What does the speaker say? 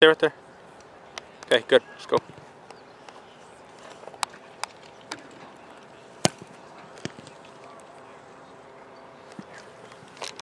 Stay right there. Okay, good. Let's go.